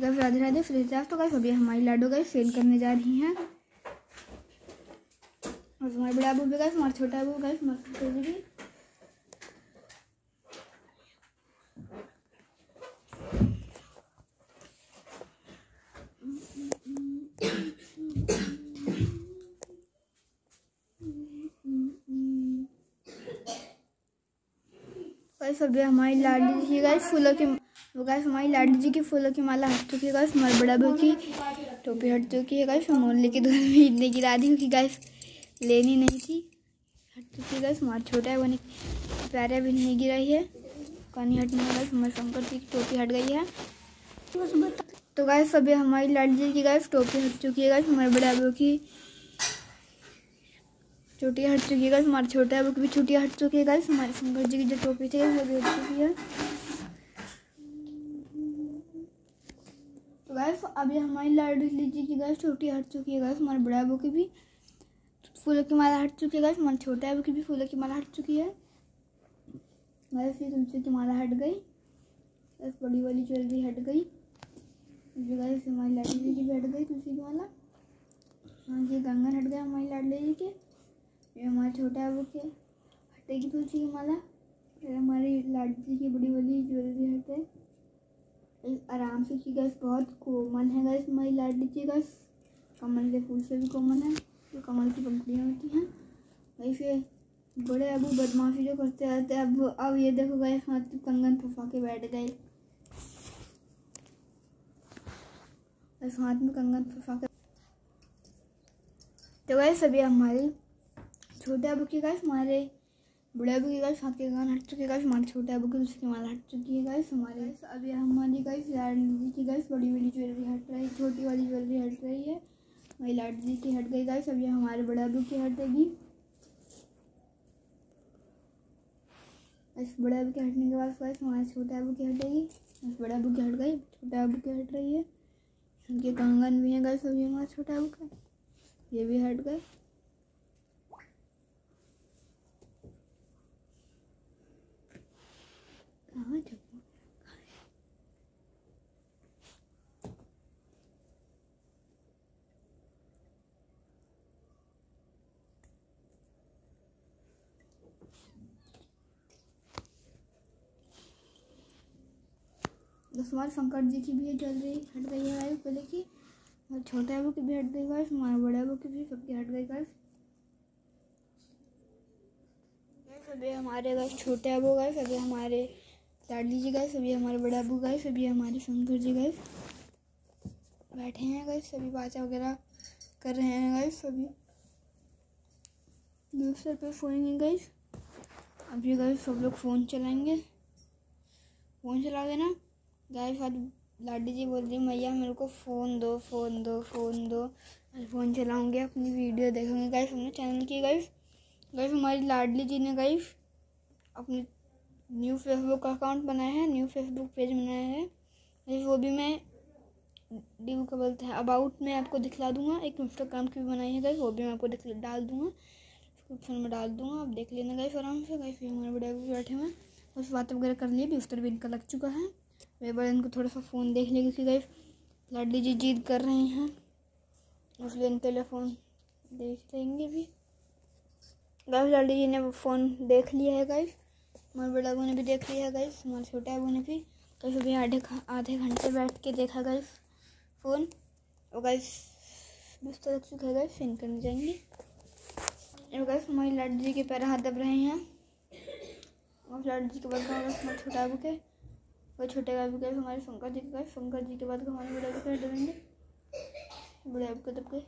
Guys Radhe Radhe, फिर से तो गाइस अभी हमारी लाडो गाइस सेल करने जा रही हैं। और हमारे बड़ा अबू भी गाइस हमारा छोटा अबू गाइस मस्त हमारे भी गाइस अभी हमारी लाडली जी गाइस फूलों की वो गाइस हमारी लाडली जी की फूलों की माला हट चुकी है गाइस हमारे बड़ा बहू की टोपी हट चुकी है गाइस मोहल्ले की दूध में इतने गिरा दी क्योंकि गाइस लेनी नहीं थी। हट चुकी है गाइस हमारा छोटा है, वो नहीं, प्यारे भी नहीं गिराई है कहानी हटने का गाइस हमारे शंकर जी की टोपी हट गई है। तो गाइस अभी हमारी लाडली जी की गाइस टोपी हट चुकी है गाइस हमारे बड़ा बहू की चोटियाँ हट चुकी है गाइस हमारे छोटे है वो भी चोटियाँ हट चुकी है गाइस हमारे शंकर जी की जो टोपी थी, वो भी हट चुकी है तो गाइस अभी हमारी लाडली जी की गाइस छोटी हट चुकी है गाइस हमारे बड़ा बहू की भी। फूलों की माला हट चुकी है गाइस हमारे छोटे बहू की भी फूलों की माला हट चुकी है। गाइस ये तुलसी की माला हट गई। गाइस बड़ी वाली ज्वेलरी हट गई। ये गाइस हमारी लाडली जी की भी हट गई तुलसी की माला। हाँ ये कंगन हट गया हमारी लाडली जी के। ये हमारे छोटा वो के हटेगी तुलसी की माला। फिर हमारी लाडली जी की बड़ी वाली ज्वेलरी हटे आराम से की गैस बहुत कोमल है गैस हमारी लाडली की गैस कमल के फूल से भी कोमल है, जो कमल की पंखड़ियाँ होती हैं। वैसे बड़े अबू बदमाशी जो करते रहते हैं, अब अब ये देखो गए हाथ कंगन फंसा के बैठ गए। बस हाथ में कंगन फंसा के तो गए सभी हमारी छोटे अबू की गैस हमारे अबू की गाइस हाथ के गान हट चुके गाइस हमारे छोटे अबू की उसकी माला हट चुकी है गाइस हमारे अभी हमारी गाइस लाडली की गाइस बड़ी बड़ी ज्वेलरी हट रही है छोटी वाली ज्वेलरी हट रही है। हमारी लाडली की हट गई गाइस अभी हमारे बड़े अबू की हटेगी। इस बड़े अबू के हटने के बाद गाइस हमारे छोटे अबू की हटेगी। बस बड़े अबू की हट गई, छोटे अबू की हट रही है। उनके कंगन भी हैं गाइस अभी हमारे छोटे अबू का। ये भी हट गए। बस हमारे शंकर जी की भी जल रही, हट गई है गाइस पहले की। और छोटे अबू की भी हट गई गाइस हमारे बड़े अबू की भी सबकी हट गई गाइस अभी हमारे गाइस छोटे अबू गाइस अभी हमारे लाडली जी गाइस अभी हमारे बड़े अबू गाइस अभी हमारे शंकर जी गाइस बैठे हैं गाइस सभी बातें वगैरह कर रहे हैं गाइस सभी दूसरे पे सोएँगे गाइस अभी गाइस सब लोग फ़ोन चलाएँगे। फ़ोन चला देना। गाइस आज लाडी जी बोल रही मैया, मेरे को फ़ोन दो फ़ोन दो फ़ोन दो। फ़ोन चलाऊँगे, अपनी वीडियो देखूँगी। गाइस अपने चैनल की गाइस गाइस हमारी लाडली जी ने गाइस अपनी न्यू फेसबुक अकाउंट बनाया है न्यू फेसबुक पेज बनाया है। गाइस वो भी मैं ड्यू का बोलते हैं अबाउट में आपको दिखला दूँगा। एक इंस्टाग्राम की भी बनाई है गाइस वो भी मैं आपको दिख डाल दूँगा। डिस्क्रिप्शन में डाल दूँगा, आप देख लेना गाइस आराम से। गाइस हमारे बड़े भी बैठे हुए हैं। बस बात वगैरह कर लिए बिस्तर भी इनका लग चुका है। मेरे बड़े इनको थोड़ा सा फ़ोन देख लिया क्योंकि गाइस लाडली जी जीत कर रहे हैं। इसलिए इनके लिए फ़ोन देख लेंगे भी। गाइस लाडली जी ने फ़ोन देख लिया है गाइस हमारे बड़े अबू ने भी देख लिया है गाइस हमारे छोटे अबू ने भी। गाइस अभी आधे आधे घंटे बैठ के देखा गाइस फ़ोन और गाइस बिस्तर लग चुका है गाइस फिन करने जाएँगे। गाइस, हमारी लाडली जी के पैर हाथ दब रहे हैं। और लाडली जी के बाद हमारे छोटा बुक के और छोटे बाबू के, हमारे शंकर जी के शंकर जी के बाद हमारे बड़े अबू के दबेंगे। बड़े बाबू के दब गए